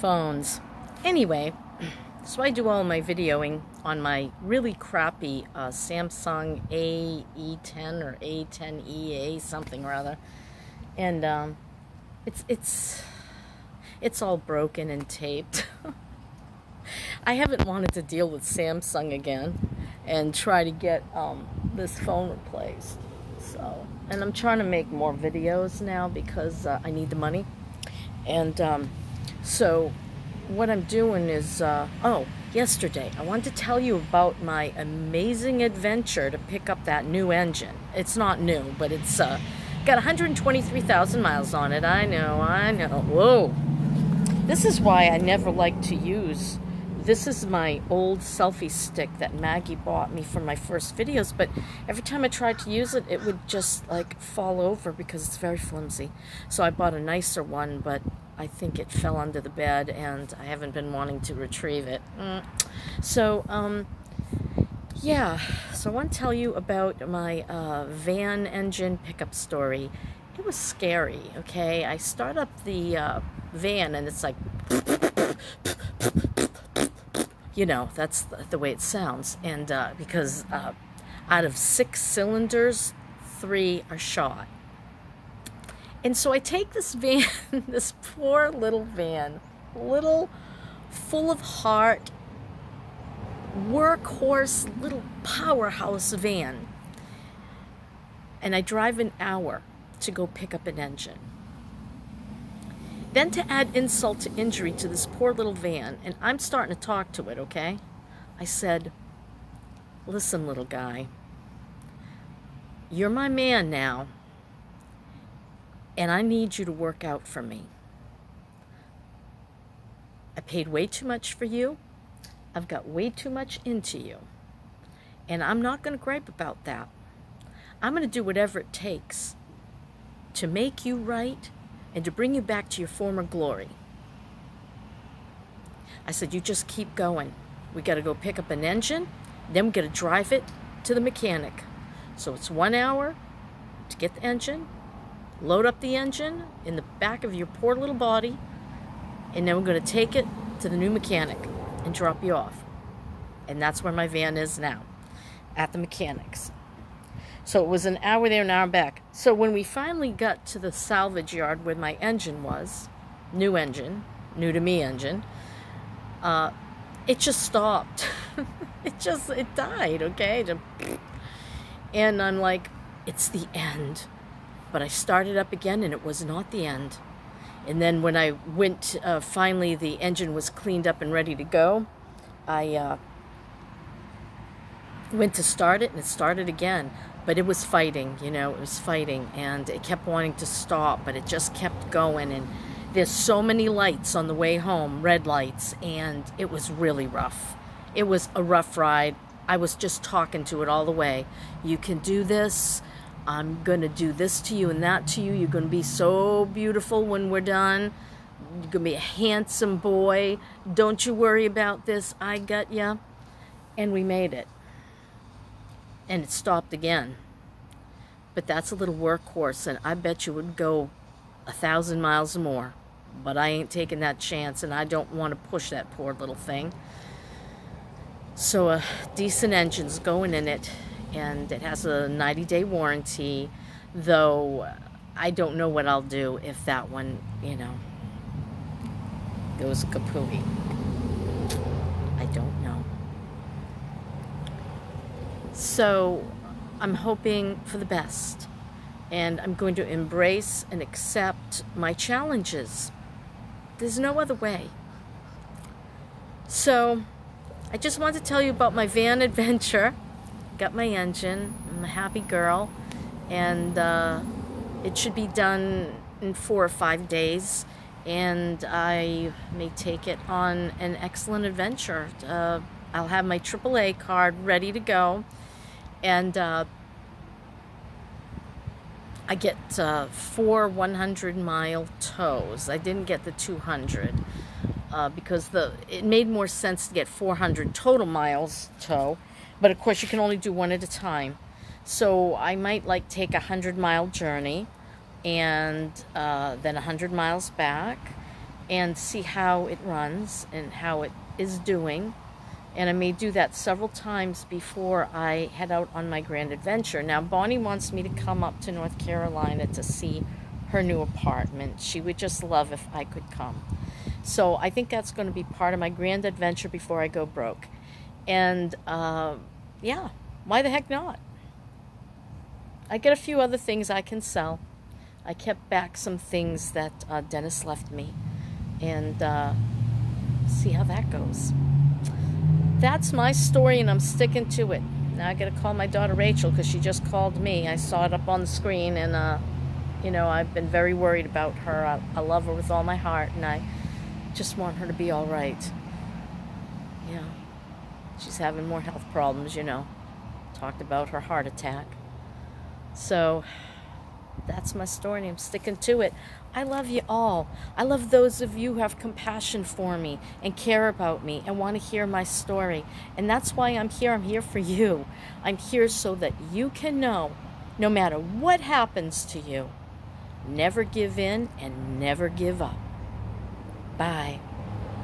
phones. Anyway, so I do all my videoing on my really crappy uh, Samsung AE10 or A10EA something or other, and um, it's it's it's all broken and taped. I haven't wanted to deal with Samsung again and try to get um, this phone replaced. So, and I'm trying to make more videos now because uh, I need the money. And um, so, what I'm doing is, uh, oh, yesterday I wanted to tell you about my amazing adventure to pick up that new engine. It's not new, but it's uh, got 123,000 miles on it. I know, I know. Whoa. This is why I never like to use this is my old selfie stick that Maggie bought me for my first videos, but every time I tried to use it, it would just like fall over because it's very flimsy. So I bought a nicer one, but I think it fell under the bed and I haven't been wanting to retrieve it. Mm. So, um, yeah, so I want to tell you about my uh, van engine pickup story. It was scary, okay? I start up the uh, van and it's like you know, that's the, way it sounds. And uh, because uh, out of six cylinders, three are shot. And so I take this van, this poor little van, little, full of heart, workhorse, little powerhouse van. And I drive an hour to go pick up an engine. Then to add insult to injury to this poor little van, and I'm starting to talk to it, okay? I said, Listen, little guy, you're my man now, and I need you to work out for me. I paid way too much for you. I've got way too much into you. And I'm not going to gripe about that. I'm going to do whatever it takes to make you right and to bring you back to your former glory. I said, You just keep going. We got to go pick up an engine, then we got to drive it to the mechanic. So it's one hour to get the engine, load up the engine in the back of your poor little body, and then we're going to take it to the new mechanic and drop you off. And that's where my van is now, at the mechanics. So it was an hour there, an hour back. So when we finally got to the salvage yard where my engine was, new engine, new to me engine, uh, it just stopped. it just, it died, okay? And I'm like, it's the end. But I started up again and it was not the end. And then when I went, uh, finally the engine was cleaned up and ready to go, I uh, went to start it and it started again but it was fighting, you know, it was fighting and it kept wanting to stop, but it just kept going. And there's so many lights on the way home, red lights, and it was really rough. It was a rough ride. I was just talking to it all the way. You can do this. I'm going to do this to you and that to you. You're going to be so beautiful when we're done. You're going to be a handsome boy. Don't you worry about this. I got ya. And we made it and it stopped again. But that's a little workhorse, and I bet you would go a thousand miles more. But I ain't taking that chance, and I don't want to push that poor little thing. So a decent engine's going in it, and it has a 90-day warranty, though I don't know what I'll do if that one, you know, goes kapooey. I don't know. So I'm hoping for the best. And I'm going to embrace and accept my challenges. There's no other way. So I just want to tell you about my van adventure. Got my engine. I'm a happy girl. And uh, it should be done in four or five days. And I may take it on an excellent adventure. Uh, I'll have my AAA card ready to go and uh, I get uh, four 100 mile tows. I didn't get the 200 uh, because the it made more sense to get 400 total miles tow, but of course you can only do one at a time. So I might like take a 100 mile journey and uh, then 100 miles back and see how it runs and how it is doing. And I may do that several times before I head out on my grand adventure. Now, Bonnie wants me to come up to North Carolina to see her new apartment. She would just love if I could come. So I think that's going to be part of my grand adventure before I go broke. And uh, yeah, why the heck not? I get a few other things I can sell. I kept back some things that uh, Dennis left me and uh, see how that goes. That's my story, and I'm sticking to it. Now I got to call my daughter Rachel because she just called me. I saw it up on the screen, and uh, you know I've been very worried about her. I, I love her with all my heart, and I just want her to be all right. Yeah, she's having more health problems, you know. Talked about her heart attack. So that's my story, and I'm sticking to it. I love you all. I love those of you who have compassion for me and care about me and want to hear my story. And that's why I'm here. I'm here for you. I'm here so that you can know no matter what happens to you, never give in and never give up. Bye.